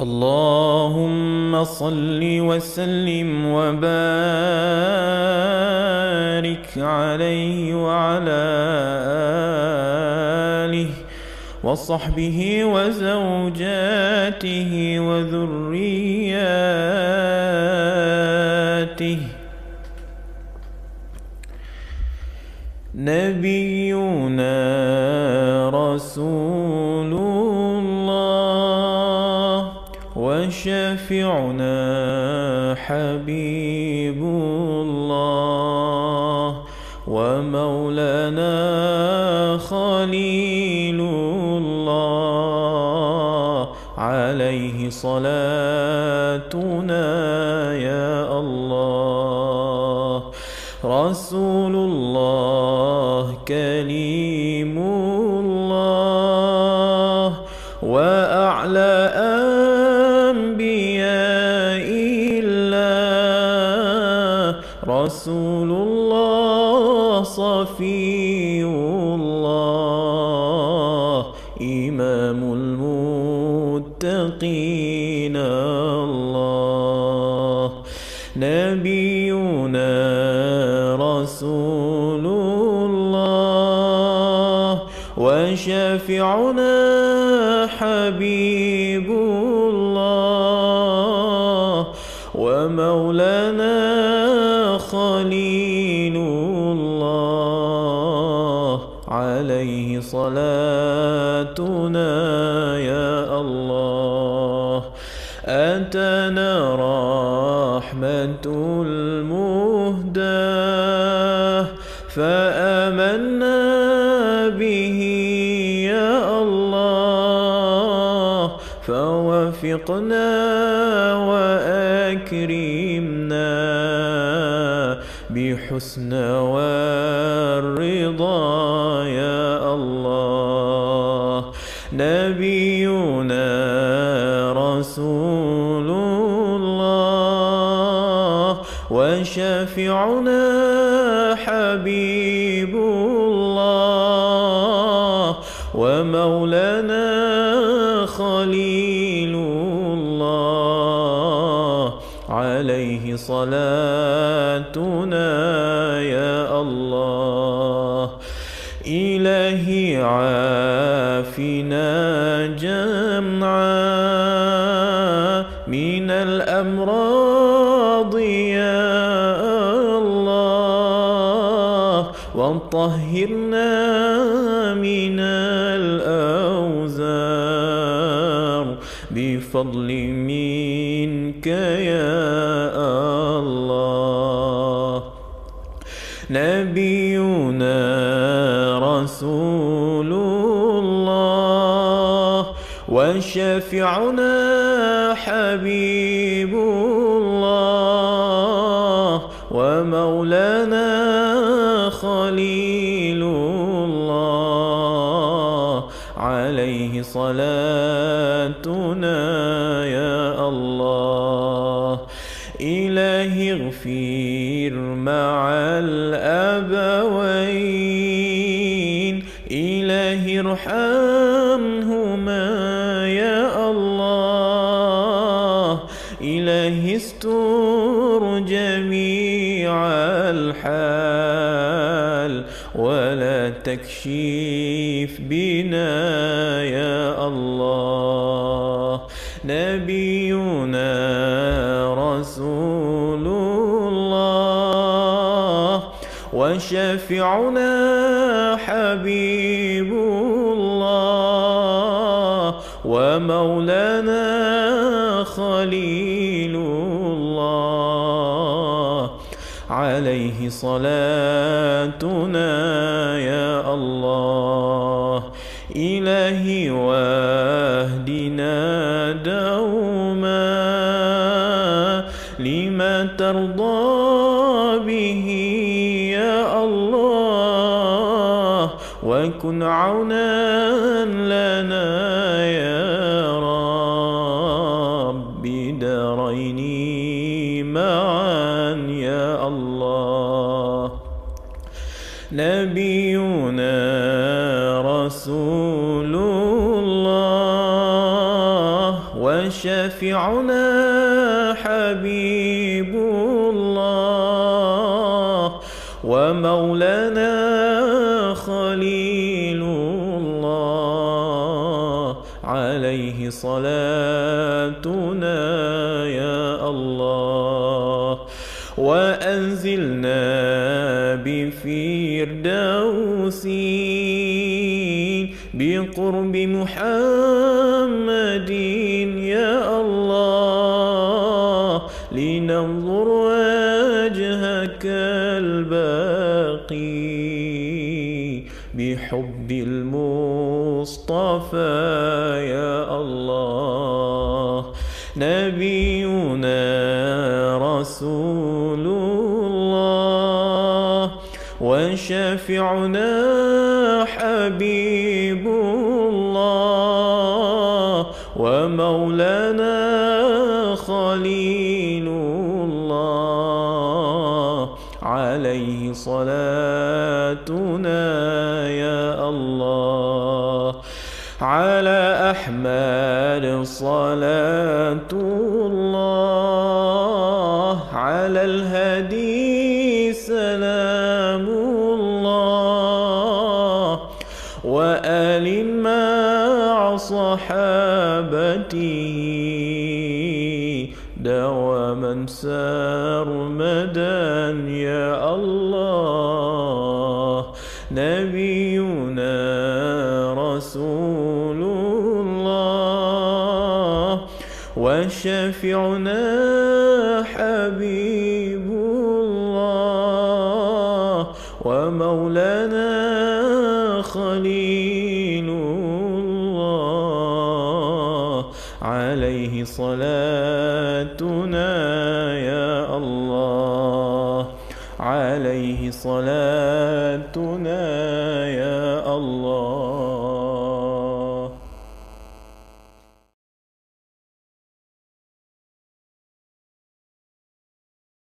اللهم صل وسلم وبارك عليه وعلى آله وصحبه وزوجاته وذرياته. نبينا رسول وشفيعنا حبيب الله ومولانا خليل الله عليه صلاتنا يا الله. رسول الله كليم الله رسول الله صفي الله إمام المتقين الله نبينا رسول الله وشفيعنا حبيب الله ومولانا خليل الله عليه صلاتنا يا الله. أتانا رحمة المهدى فآمنا به يا الله. فوفقنا وأكرمنا بحسن والرضا يا الله. نبينا رسول الله. وشفيعنا حبيب عليه صلاتنا يا الله. إلهي عافنا جمعا من الأمراض يا الله. وطهرنا بفضل منك يا الله. نبينا رسول الله وشفيعنا حبيب الله ومولانا خليل عليه صلاتنا يا الله. إلهي اغفر مع الأبوين. إلهي ارحمهما يا الله. إلهي استر جميع الحال ولا تكشف بنا يا الله. نبينا رسول الله وشفيعنا حبيب الله ومولانا خليل عليه صلاتنا يا الله. إلهي واهدنا دوما. لما ترضى به يا الله. وكن عونا لنا يا رب. دارين معا. نبينا رسول الله وشافعنا حبيب الله ومولانا خليل الله عليه صلاتنا يا الله. وأنزلنا بفردوس بقرب محمد يا الله لننظر وجهك الباقي بحب المصطفى يا الله نبينا رسول وشفعنا حبيب الله ومولانا خليل الله. عليه صلاتنا يا الله. على أحمد صلاة الله. على الهدي وآل مع صحابته دواما سرمدا يا الله نبينا رسول الله وشفعنا حبيب الله ومولانا خليل الله عليه صلاتنا يا الله. عليه صلاتنا يا